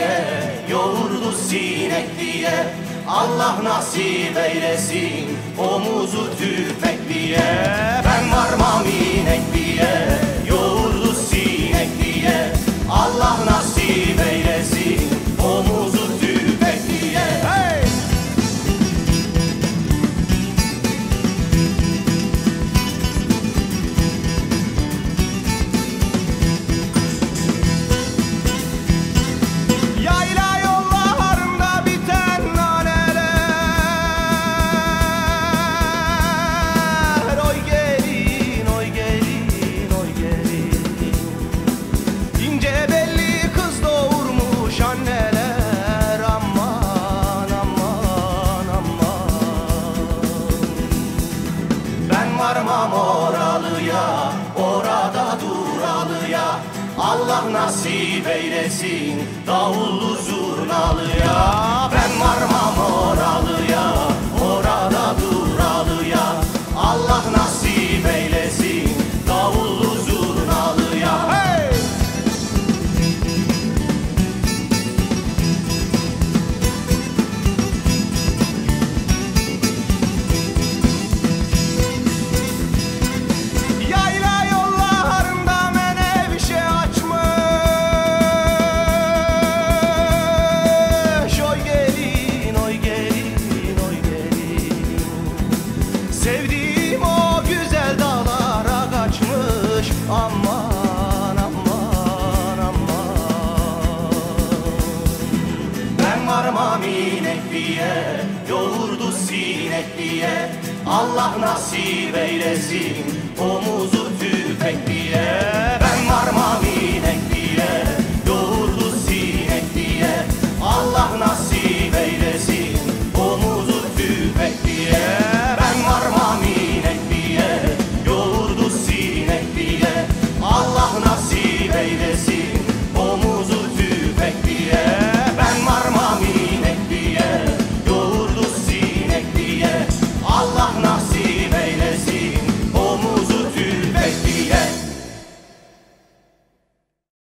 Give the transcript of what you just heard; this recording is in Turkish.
diye Yoğurdu sinek diye Allah nasip eylesin Omuzu tüpek diye varmam oralıya, orada duralıya. Allah nasip eylesin davullu zurnalıya. Ben varmam Aman, aman, aman. Ben varmam inek diye Yoğurdu sinek diye. Allah nasip eylesin Omuzu tüfek diye